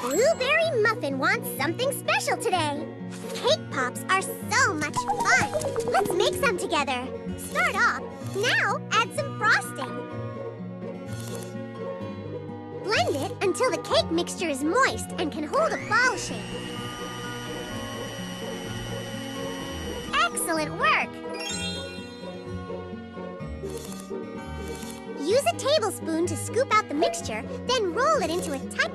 Blueberry Muffin wants something special today. Cake pops are so much fun. Let's make some together. Start off. Now add some frosting. Blend it until the cake mixture is moist and can hold a ball shape. Excellent work! Use a tablespoon to scoop out the mixture, then roll it into a tight...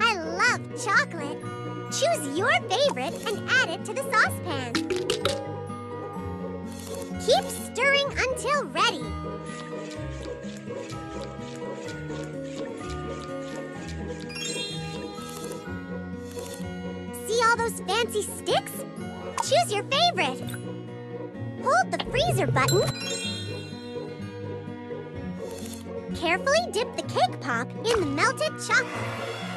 I love chocolate. Choose your favorite and add it to the saucepan. Keep stirring until ready. See all those fancy sticks? Choose your favorite. Hold the freezer button. Carefully dip the cake pop in the melted chocolate.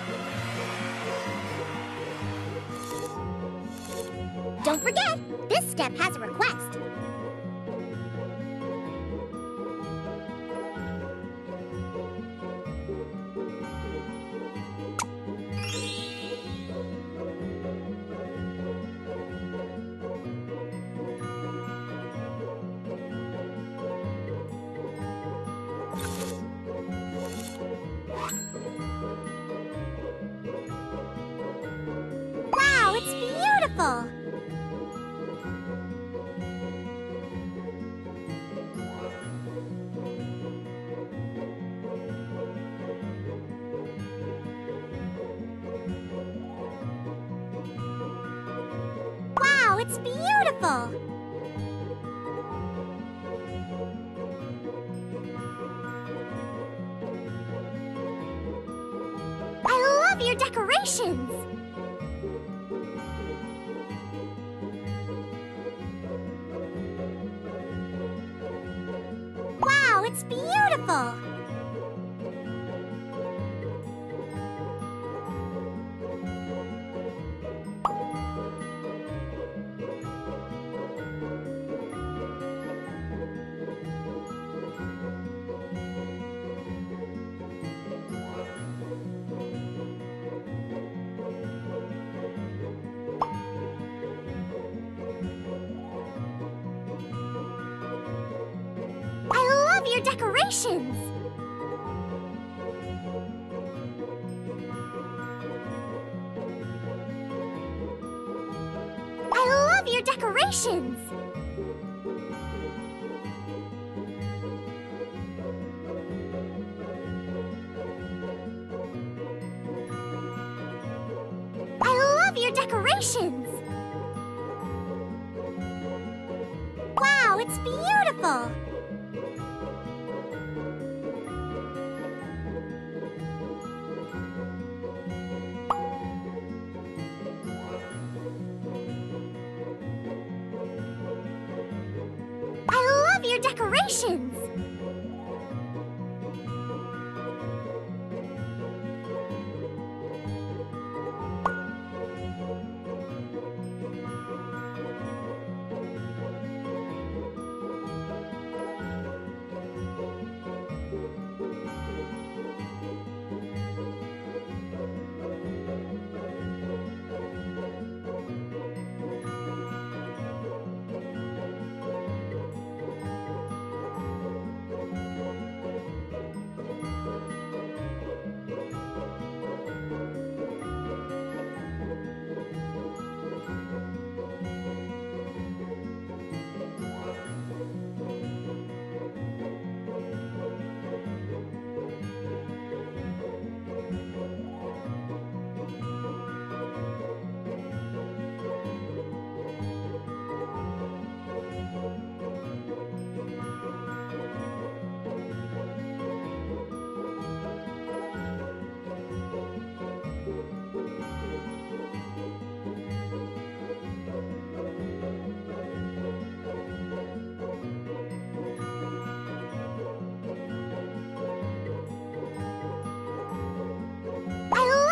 Don't forget, this step has a request. It's beautiful! I love your decorations! Wow, it's beautiful! Your decorations! I love your decorations! I love your decorations! Wow, it's beautiful! Decorations! I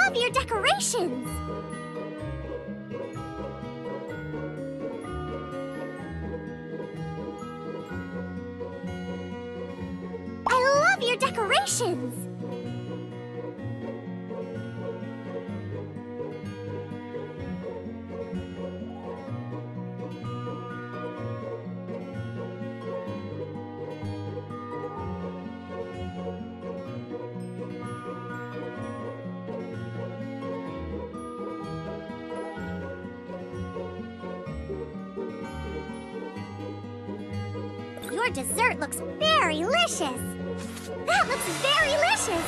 love your decorations! I love your decorations! Your dessert looks very licious. That looks very licious.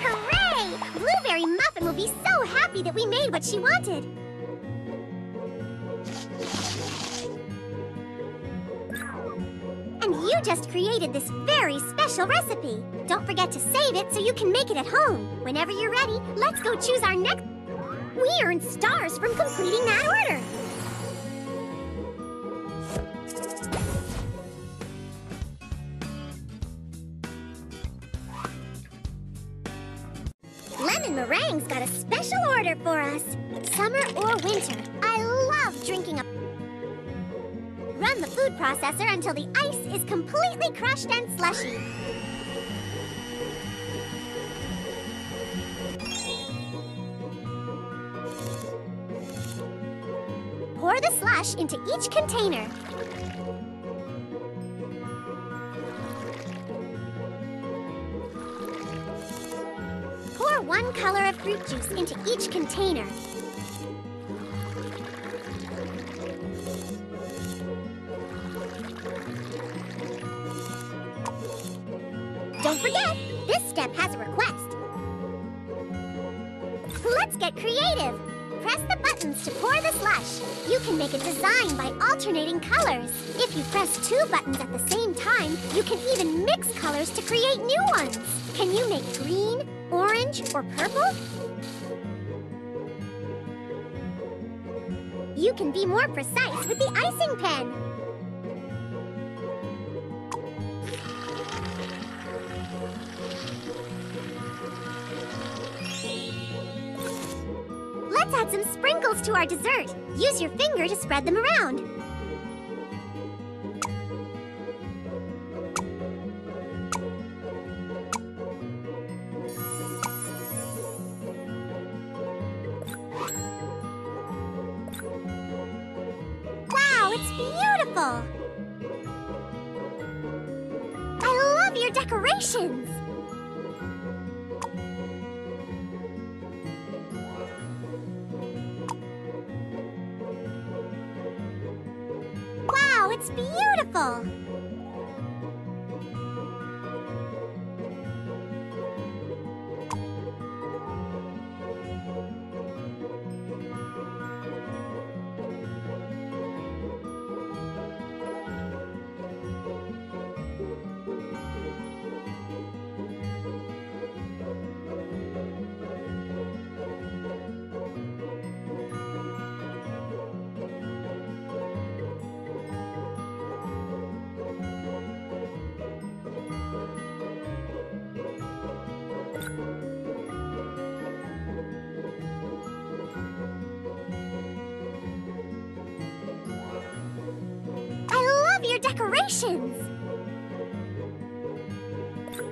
Hooray! Blueberry Muffin will be so happy that we made what she wanted. And you just created this very special recipe. Don't forget to save it so you can make it at home. Whenever you're ready, let's go choose our next... We earned stars from completing that order. Us. Summer or winter, I love drinking a... Run the food processor until the ice is completely crushed and slushy. Pour the slush into each container. One color of fruit juice into each container. Don't forget, this step has a request. Let's get creative. Press the buttons to pour the slush. You can make a design by alternating colors. If you press two buttons at the same time, you can even mix colors to create new ones. Can you make green, orange, or purple? You can be more precise with the icing pen. Let's add some sprinkles to our dessert. Use your finger to spread them around. It's beautiful!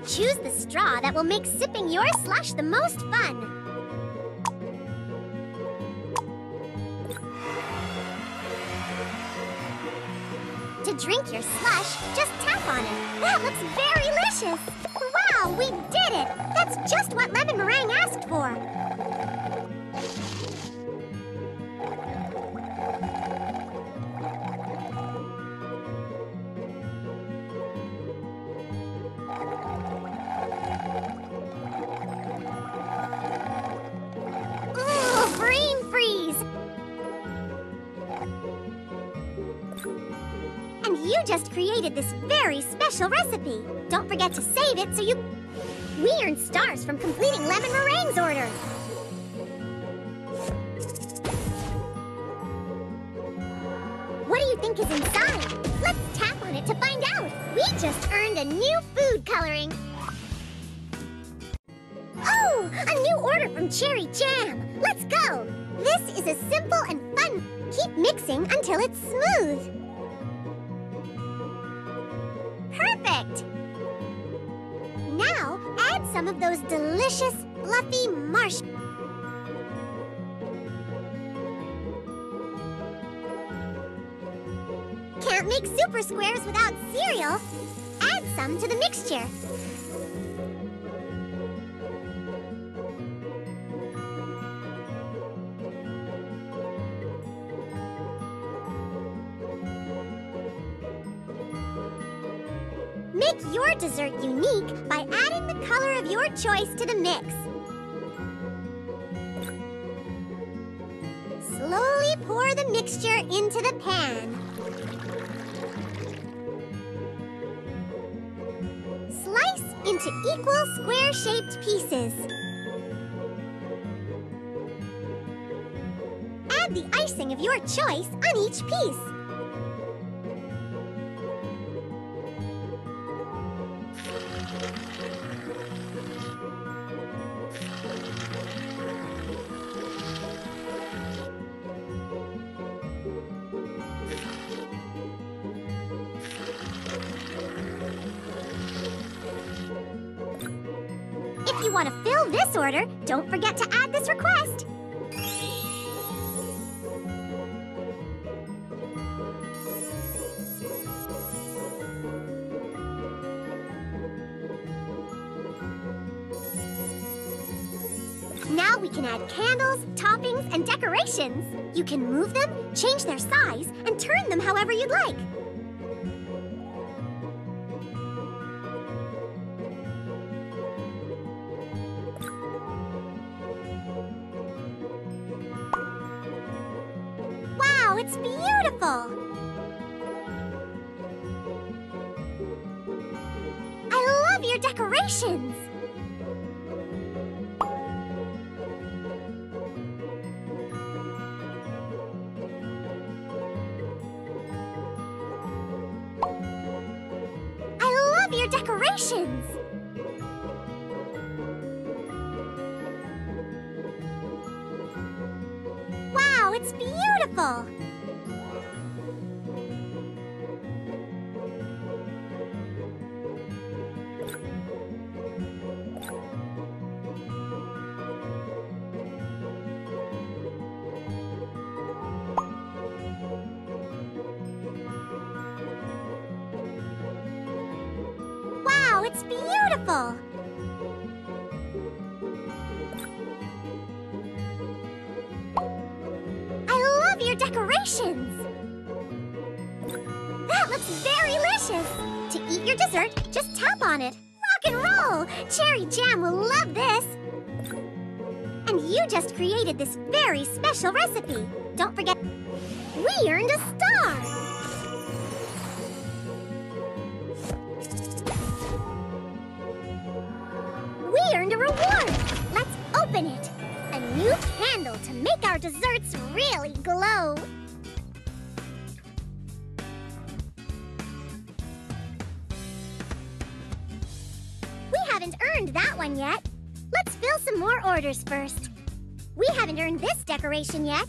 Choose the straw that will make sipping your slush the most fun. To drink your slush, just tap on it. That looks very delicious! Wow, we did it! That's just what Lemon Meringue asked for. Created this very special recipe. Don't forget to save it so you... We earned stars from completing Lemon Meringue's order. What do you think is inside? Let's tap on it to find out. We just earned a new food coloring. Oh, a new order from Cherry Jam. Let's go. This is a simple and fun. Keep mixing until it's smooth. Some of those delicious, fluffy marsh... Can't make super squares without cereal. Add some to the mixture. Make your dessert unique by adding the color of your choice to the mix. Slowly pour the mixture into the pan. Slice into equal square-shaped pieces. Add the icing of your choice on each piece. Order, don't forget to add this request. Now we can add candles, toppings, and decorations. You can move them, change their size, and turn them however you'd like. It's beautiful! I love your decorations! I love your decorations! Wow, it's beautiful! It's beautiful! I love your decorations! That looks very delicious! To eat your dessert, just tap on it. Rock and roll! Cherry Jam will love this! And you just created this very special recipe. Don't forget, we earned a star! Earned a reward! Let's open it! A new candle to make our desserts really glow! We haven't earned that one yet. Let's fill some more orders first. We haven't earned this decoration yet.